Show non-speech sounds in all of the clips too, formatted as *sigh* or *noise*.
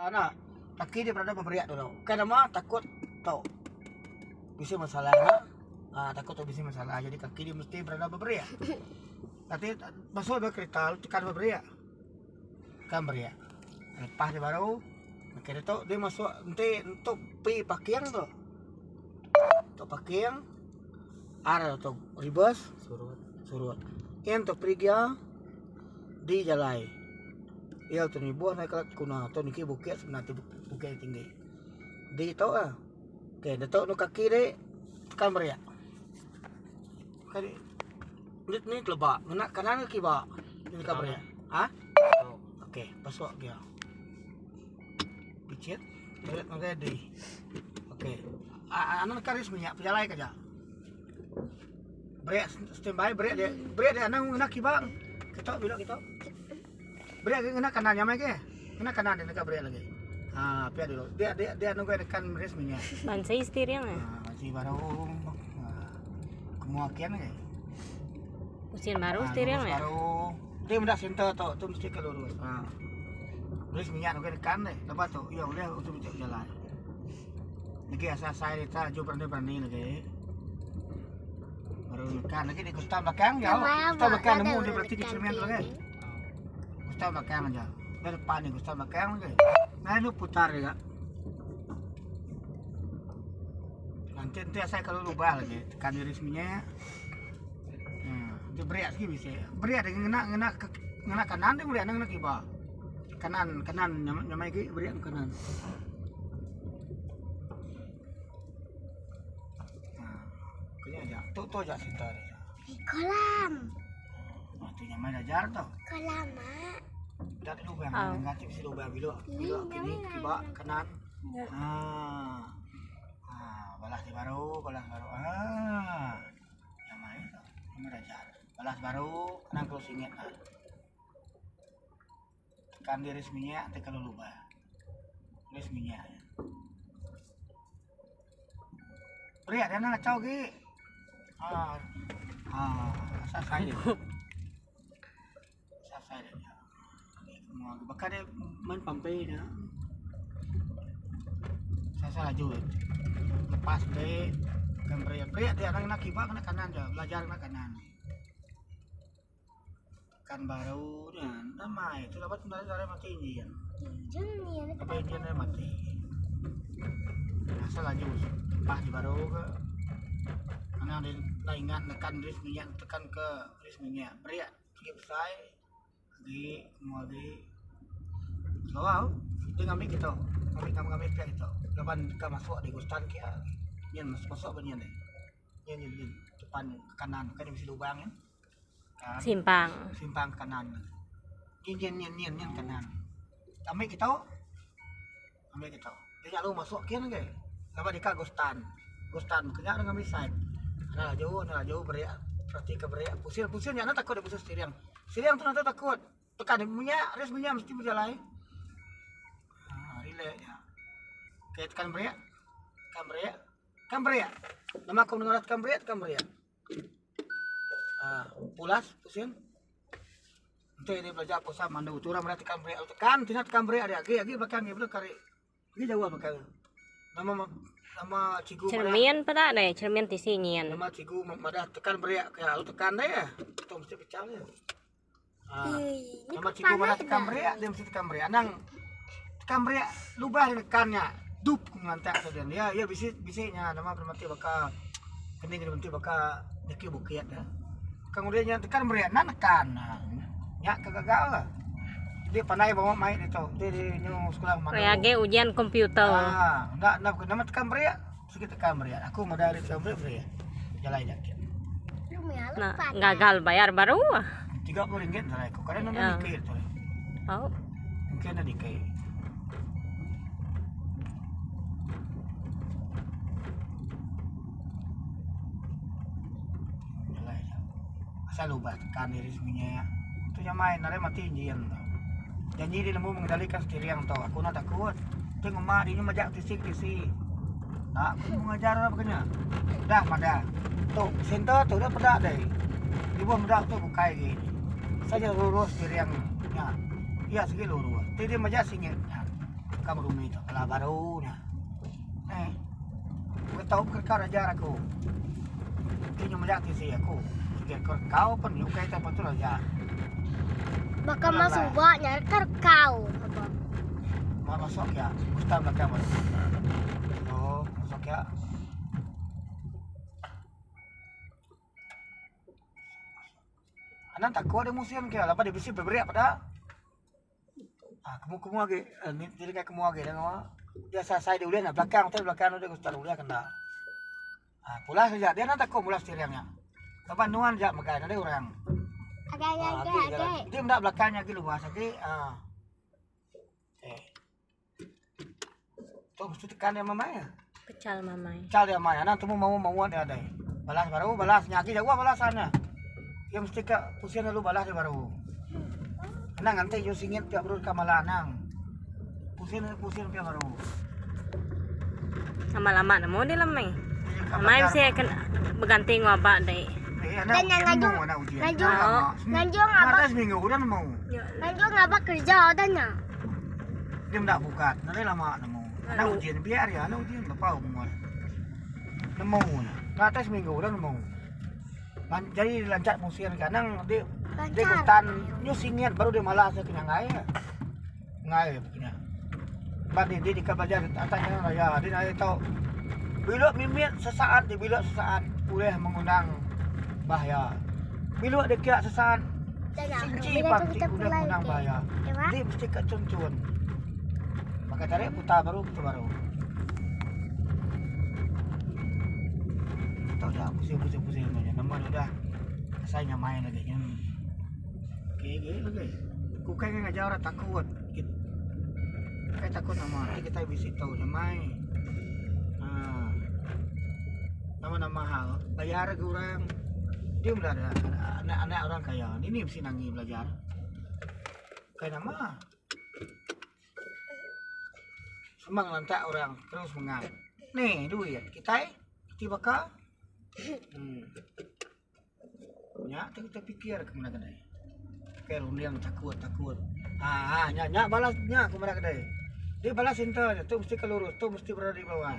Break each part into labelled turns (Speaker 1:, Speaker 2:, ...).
Speaker 1: Anak, kaki dia berada berberiak dulu. Karena mah takut tau bisa masalah nak. Ah, takut tuh bisa masalah. Jadi kaki dia mesti berada berberiak. Nanti masuk ada kereta, tekan berberiak. Kan beriak. Lepas dia baru, akhirnya tuh dia masuk nanti untuk pi pakaian tuh. Untuk pakaian, ada tuh reverse,
Speaker 2: surut
Speaker 1: surut. Yang tuh pergi di jalai. Iya tuh nih buah naik kelat kuna tuh niki bukit sebenarnya bukit tinggi. Di itu ah. Oke, dato nu kaki deh tekan beria. Kali ini ni kelebak, ngena kanan ke kiba. Ini ka beria. Ha?
Speaker 2: oh.
Speaker 1: Oke, pasok dia. Picit, berat mangga di. Oke. Ah, Anak karis minyak pejalai kaja. Beria standby, beria dia, beria dia anang ngena kiba. Kita bila kita. Beria ngena kanan nyamai ke? Ngena kanan dia nak beria lagi. Ah, pia dulu. Dia dia dia nunggu minyak.
Speaker 3: Bansai setir yang eh.
Speaker 1: Ah, masih baru ah, kemuakian ke?
Speaker 3: Usin baru
Speaker 1: Ah,
Speaker 3: yang
Speaker 1: lurus
Speaker 3: eh.
Speaker 1: Baru dia mendak center tu, tu mesti ke lurus. Ha. Terus minyak nak dekan deh. Lepas tu, ya boleh untuk jalan. Lagi asal saya kita jumpa berani lagi. Baru dekan lagi di kustam belakang ya. Kustam belakang nemu dia berarti di cermin tu lagi. Belakang aja. Dari kustam belakang lagi. Nah ini putar juga. Nanti nanti saya kalau lubah lagi tekan di resminya. Hmm, dia beriak sikit bisa. Beriak dengan ngena ngena ngena kanan dia beriak ngena kiba. Kanan kanan nyamai ke beriak kanan. Nah, kaya aja.
Speaker 4: Di kolam.
Speaker 1: Nah, tu nyamai ajar tu.
Speaker 4: Kolam, Mak.
Speaker 1: Ada lubang,
Speaker 3: Oh.
Speaker 1: nanti bisa lubang bila bila kini kiba kanan. Ah. Ah, balas di baru, balas baru. Ah. Nyamai tu. Nyamai ajar. Balas baru, kanan kalau singit kan. Tekan di resminya, tekan lubang. Resminya. Beriak dia nak kacau ke? Ah. Ah, asal *laughs* saya. Asal saya dia. Dia main pampai dia. Saya salah juga. Lepas deh kan beriak beriak dia nak nak kibak kena kanan je belajar kena kanan. Kan baru dia nama itu dapat sebenarnya cara mati ini
Speaker 4: ada
Speaker 1: Apa ini dia mati. Asal aja lepas di baru ke karena dia dah ingat tekan ris minyak tekan ke ris minyak beriak sikit besar lagi semua lagi Wow, dia ngambil kita. Ngambil kamu ngambil pihak kita. Lepas kita masuk di gustan kia. Nyen masuk masuk apa nyen ni? Nyen nyen nyen depan ke kanan kan dia mesti lubang kan? Kan?
Speaker 3: Simpang.
Speaker 1: Simpang kanan. Nyen nyen nyen nyen nyen kanan. Ambil kita. Ambil kita. Dia nak lu masuk kian ke? Dia kat gustan. Gustan kenyak dengan ambil side. Nah jauh, nah jauh beriak. Perhati ke beriak. Pusing, pusing jangan takut dia pusing siriang. Siriang tu nanti takut. Tekan dia minyak, res minyak mesti berjalan. Ya. Tekan beriak. Tekan beriak. Nama aku dengar tekan beriak, tekan beriak. Ah, pulas, pusing. Nanti ini belajar pusat mandu. Tu orang mereka tekan beriak. Tekan, tidak tekan beriak dia. Lagi, lagi belakang dia. Belakang kari. Lagi jauh belakang. Nama nama cikgu Madah.
Speaker 3: Cermin pa tak deh, cermin tisi nyian.
Speaker 1: Nama cikgu madah tekan beriak. Kaya lu tekan dia ya. Itu mesti pecah. Ah.
Speaker 4: Ni
Speaker 1: Nama cikgu mana tekan beriak, dia mesti tekan beriak. Nang beriak, lubah dia tekannya. Dup ngantak tu dia. Ya, ya bisik bisiknya nama bermati baka kening dia bermati baka nyeki bukit dah. Kemudian yang tekan beriak, nak tekan. Nah, nyak kagagal lah. Dia pandai bawa mic dia tu. Dia di nyu sekolah mana.
Speaker 3: Kayak ge ujian komputer.
Speaker 1: Ah, nak nak nama tekan beriak, sikit tekan. Aku modal dari tekan beriak. Jalan jaket.
Speaker 4: Lu ya
Speaker 3: Nah, gagal bayar baru.
Speaker 1: Tiga puluh ringgit lah aku. Kadang
Speaker 3: Ya.
Speaker 1: nonton dikit tu.
Speaker 3: Oh,
Speaker 1: Mungkin ada dikit. Yalah, ya. Tekan diri semuanya. Itu yang main, ada mati jian tu. Janji dia lembu mengendalikan steering tu. Aku nak takut. Tengok mak dia majak tisik-tisik. Nak aku mengajar apa kena. Dah madah. Tu, center tu dah pedak deh. Ibu pedak tu bukai gini. Saja lurus steering. Ya. Ya, sikit lurus. Tapi dia majak singit. Ya. belakang rumah itu kelas baru nah eh gue tahu kerja ajar aku ini melihat isi aku Jika kau kau pun yuk kita betul aja.
Speaker 4: Baka
Speaker 1: Wala.
Speaker 4: masuba nyari kau. Abang.
Speaker 1: mau masuk ya? Gustaf belakang baru oh masuk ya. Anak takut ada musim kaya lepas dia bisi berberiak pada. Ah kamu kamu lagi. Eh, ni jadi kayak kamu lagi dengan dia saya dia nak belakang tapi belakang dia Gustaf udah kena ah pulas saja. Dia nak takut pulas tirangnya lepas nuan jak makan ada orang Ah,
Speaker 4: agak
Speaker 1: lagi
Speaker 4: agak.
Speaker 1: jalan. Dia nak belakangnya lagi luas lagi. Ah. Eh. Tu mesti tekan dia mama ya.
Speaker 3: Pecal mamai.
Speaker 1: Cal dia mama. Nang temu mau mau dia ada. Balas baru balas nyaki jago balasannya. Dia mesti ke pusing dulu balas dia baru. Nang nanti yo singit pihak baru kamala nang. Pusing pusing pihak baru.
Speaker 3: Lama-lama namo.
Speaker 1: Dia
Speaker 3: Mamai
Speaker 1: kabar-
Speaker 3: mesti akan berganti ngapa deh.
Speaker 1: Eh,
Speaker 4: Dan yang ngajung- ngajung- ngajung apa?
Speaker 1: udah mau.
Speaker 4: Ngapa kerja adanya?
Speaker 1: Dia tidak buka. Nanti lama nemu. Ujian biar ya, anak ujian bapak umur. Nemu. Atas minggu udah nemu. Lan, jadi lancat musim kadang dia dia
Speaker 4: Lancar.
Speaker 1: hutan nyusingin baru dia malah kenyang air. Ngai begini. Badi dia di kabajar atasnya raya dia nak tahu. Bila mimit sesaat dia bila sesaat boleh mengundang bahaya. Bila dia kira
Speaker 4: yang
Speaker 1: Sinci
Speaker 4: kita
Speaker 1: udah menang
Speaker 4: ke.
Speaker 1: bahaya.
Speaker 4: Ya?
Speaker 1: Dia mesti kat cun-cun. Maka tarik putar baru putar baru. Tahu dah pusing-pusing pusing punya. Nama dah. Saya main lagi kan. Gigi lagi. Ku kan ngajar orang takut. Kita kayak takut nama. Nanti kita bisa tahu nama. Ah. Nama-nama hal. Bayar ke orang. Dia ada anak-anak orang kaya. Ini mesti nangis belajar. Kayak nama. Semang lantak orang terus mengal. Nih duit kita tiba ka. Hmm. Nya kita pikir ke mana kedai. Kayak yang takut takut. Ah, ah nya nya balas nya ke mana kedai. Dia balas intel tu mesti ke lurus, tu mesti berada di bawah.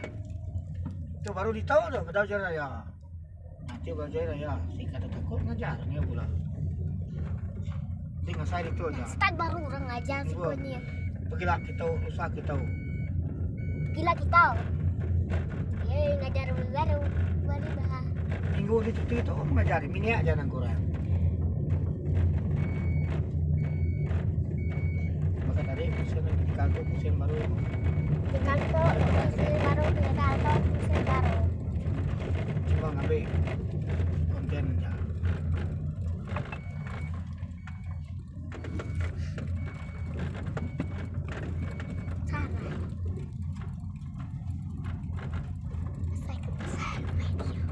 Speaker 1: Tu baru ditahu tu bedau jalan raya. Nanti bedau jalan raya. Si kata takut ngajar ni pula. Tinggal saya itu aja.
Speaker 4: Start baru orang ngajar sekolahnya.
Speaker 1: Pergilah kita usaha kita.
Speaker 4: Gila kita. Ya ngajar baru baru bah.
Speaker 1: Minggu di cuti itu om ngajari mini aja nang kurang. Maka tadi pusing di kantor pusing baru
Speaker 4: Di kantor mesin baru di kantor mesin baru.
Speaker 1: cuma ngambil konten aja.
Speaker 4: Sana. Saya kepesan video.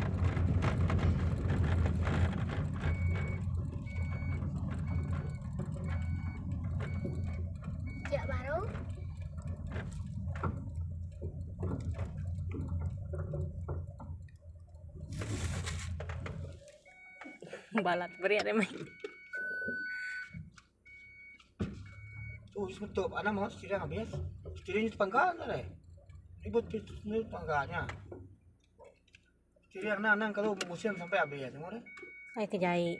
Speaker 4: Ya baru.
Speaker 3: Balat beri ada main.
Speaker 1: Tuh sebetul anak mau setirang habis. Setirangnya tepangkan ada. Ribut ribut tangganya. Setirang nang nang kalau musim sampai habis semua deh.
Speaker 3: Ay kejai.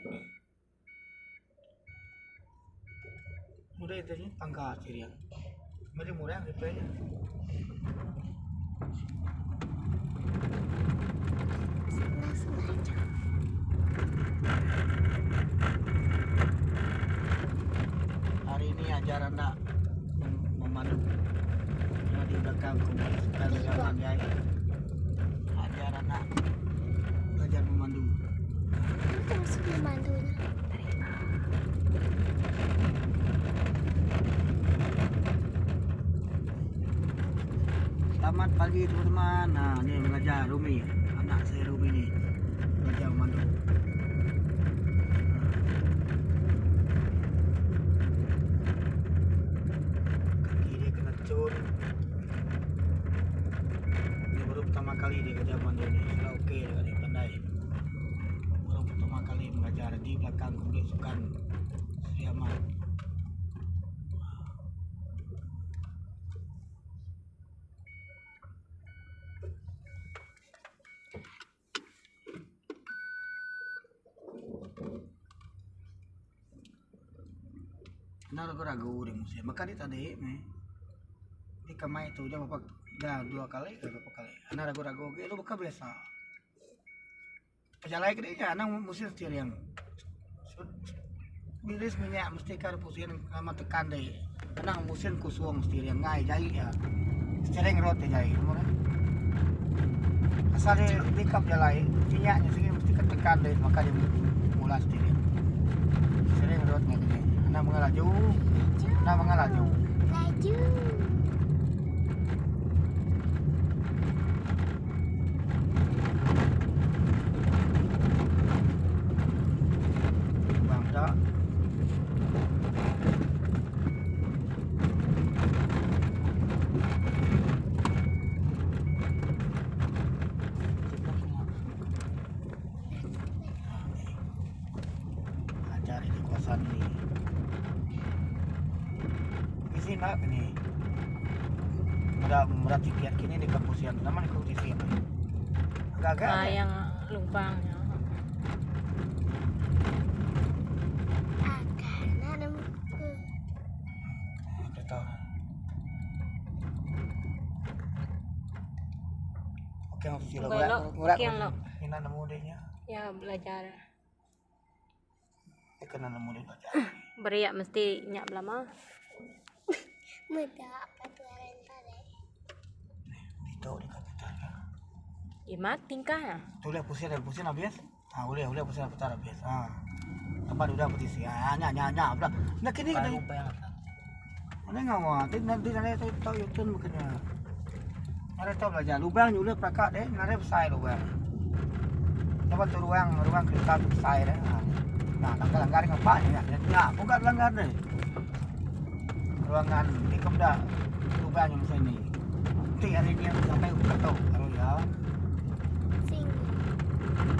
Speaker 1: Mudah itu ni tangga setirang. Mari murah repair.
Speaker 4: Sana sengaja.
Speaker 1: Hari ini ajar anak mem- memandu. Yang di belakang kemudian jalan ya. Ajar anak belajar memandu.
Speaker 4: Itu mesti memandunya.
Speaker 1: Selamat pagi teman-teman. Nah, ini mengajar Rumi. Anak saya Rumi ni. Belajar memandu. mengadakan kegiatan siamat Nalo ko raguri mo siya. Magkanit tadi, nih Di kamay to dyan mapag Dah dua kali ka kapag kali. Ana ragu ragu ge lo baka blesa. Pajalay ka di dyan. Anang musil yang bilis minyak mesti kan pusing nama tekan deh. Anak musim kusuang setir yang ngai jahit ya. Sering rot dia jahit, murah. Asal dia dikap jalai, minyaknya sini mesti ketekan deh, maka dia mula yang. Sering rotnya gini. Anak mengalaju, anak mengalaju.
Speaker 4: Laju.
Speaker 1: Bang dah. Kawasan ini. Di sini nak ni. Murah murah tiket kini di kampus yang nama di kampus ini. Agak-agak.
Speaker 3: Ah,
Speaker 1: ada.
Speaker 3: yang lubang.
Speaker 4: Akan ada
Speaker 1: Kita tahu. Oke, murah.
Speaker 3: lo. Oke, lo.
Speaker 1: Ini nemu dia.
Speaker 3: Ya belajar.
Speaker 1: Ikan nemu dia baca. *coughs*
Speaker 3: Beriak mesti nyak lama.
Speaker 4: muda patuaran tadi.
Speaker 1: Dito di kapital ya.
Speaker 3: Imat tingkah ya.
Speaker 1: Tu pusing dan pusing habis. Ah, boleh, boleh pusing putar habis. Ah. Tempat udah petisi. Ah, nya nya nya. Udah. Nah kini kita Ano nga mo? Tin nanti nanti tahu yutun makanya. Nare tahu belajar lubang juga prakak deh, nare besar lubang. Dapat tu ruang ruang kereta besar deh. Nah, langgar langgar dengan apa ni? Ya, ya, bukan langgar deh. Ruangan di kemda lubang yang sini. Ini yang sampai tahu kalau ya.
Speaker 4: Sing.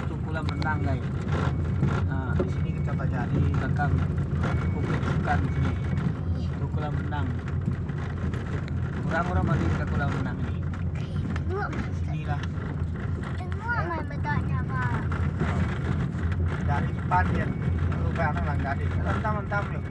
Speaker 1: Itu kolam renang guys. Nah, di sini kita belajar di belakang bukit bukan di sini. Itu kolam renang. Orang-orang mandi ke kolam renang ini. Inilah
Speaker 4: Tengok mas betulnya pak.
Speaker 1: dari depan dia lubang orang langgar di rentam-rentam yuk.